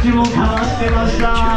どちも変わってました。